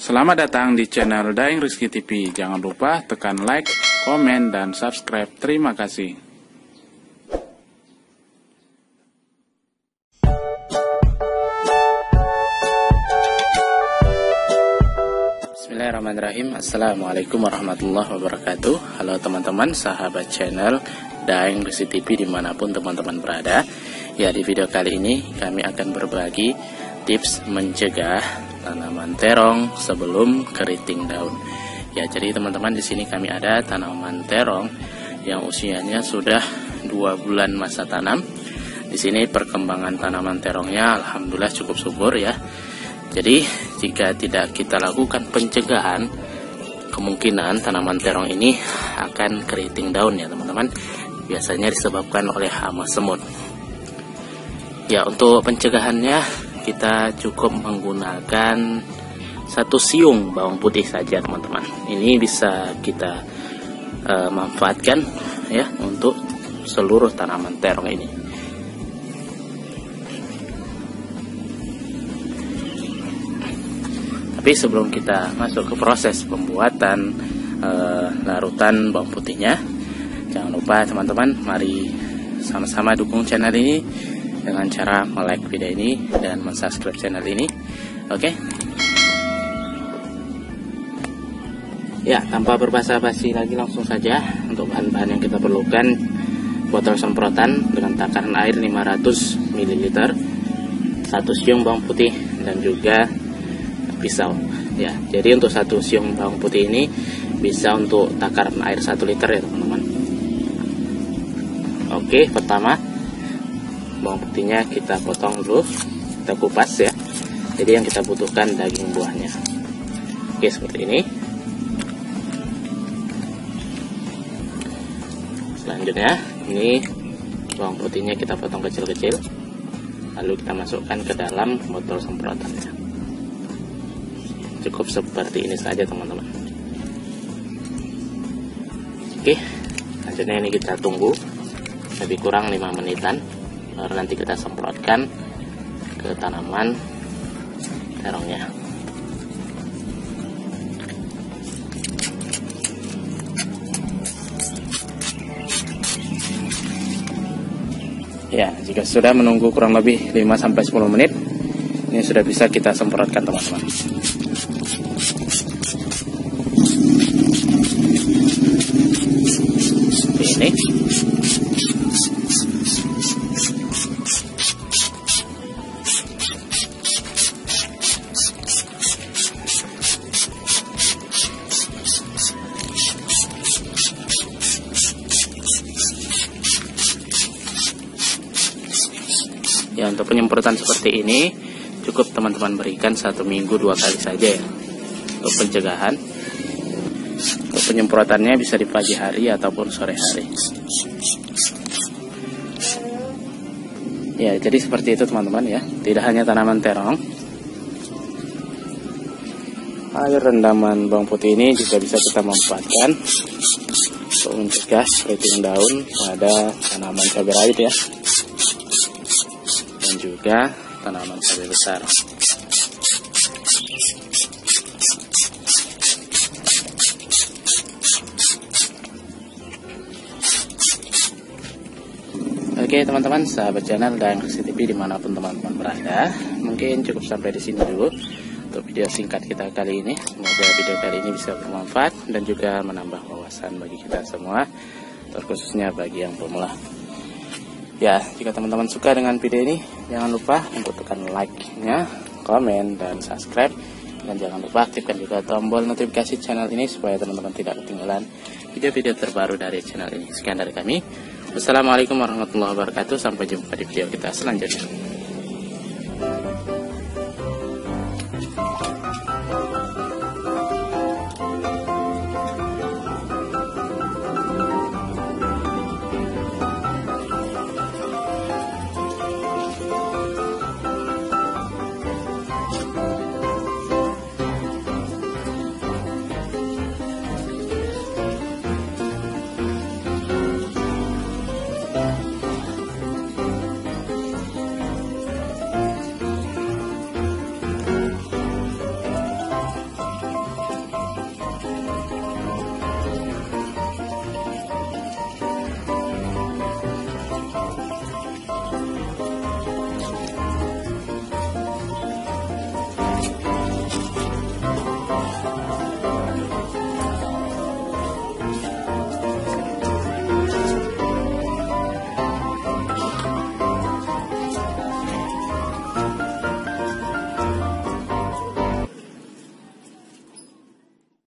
Selamat datang di channel Daeng Rizky TV. Jangan lupa tekan like, komen, dan subscribe. Terima kasih. Bismillahirrahmanirrahim Assalamualaikum warahmatullahi wabarakatuh Halo teman-teman, sahabat channel Daeng Rizky TV di mana pun teman-teman berada Ya di video kali ini kami akan berbagi tips mencegah tanaman terong sebelum keriting daun. Ya, jadi teman-teman di sini kami ada tanaman terong yang usianya sudah dua bulan masa tanam. Di sini perkembangan tanaman terongnya alhamdulillah cukup subur ya. Jadi jika tidak kita lakukan pencegahan, kemungkinan tanaman terong ini akan keriting daun ya teman-teman. Biasanya disebabkan oleh hama semut. Ya untuk pencegahannya kita cukup menggunakan satu siung bawang putih saja teman-teman. Ini bisa kita uh, manfaatkan ya untuk seluruh tanaman terong ini. Tapi sebelum kita masuk ke proses pembuatan uh, larutan bawang putihnya jangan lupa teman-teman mari sama-sama dukung channel ini dengan cara like video ini dan subscribe channel ini. Oke. Okay? Ya, tanpa berbasa-basi lagi langsung saja untuk bahan-bahan yang kita perlukan botol semprotan dengan takaran air 500 ml, satu siung bawang putih dan juga pisau. Ya, jadi untuk satu siung bawang putih ini bisa untuk takaran air 1 liter ya teman-teman. Oke, pertama bawang putihnya kita potong dulu kita kupas ya. Jadi yang kita butuhkan daging buahnya. Oke seperti ini. Selanjutnya ini bawang putihnya kita potong kecil-kecil. Lalu kita masukkan ke dalam botol semprotannya. Cukup seperti ini saja teman-teman. Oke selanjutnya ini kita tunggu lebih kurang 5 menitan baru nanti kita semprotkan ke tanaman terongnya. Ya jika sudah menunggu kurang lebih 5-10 menit ini sudah bisa kita semprotkan teman-teman ya untuk penyemprotan seperti ini cukup teman-teman berikan satu minggu dua kali saja ya untuk pencegahan. Untuk penyemprotannya bisa di pagi hari ataupun sore hari. Ya jadi seperti itu teman-teman ya. Tidak hanya tanaman terong. Air rendaman bawang putih ini juga bisa kita manfaatkan untuk mencegah keriting daun pada tanaman cabai rawit ya juga tanaman cabai besar. Oke teman-teman, sahabat channel dan CCTV di mana pun teman-teman berada, mungkin cukup sampai di sini dulu untuk video singkat kita kali ini. Semoga video kali ini bisa bermanfaat dan juga menambah wawasan bagi kita semua, terkhususnya bagi yang pemula. Ya, jika teman-teman suka dengan video ini, jangan lupa untuk tekan like-nya, komen, dan subscribe. Dan jangan lupa aktifkan juga tombol notifikasi channel ini supaya teman-teman tidak ketinggalan video-video terbaru dari channel ini. Sekian dari kami. Wassalamualaikum warahmatullahi wabarakatuh. Sampai jumpa di video kita selanjutnya.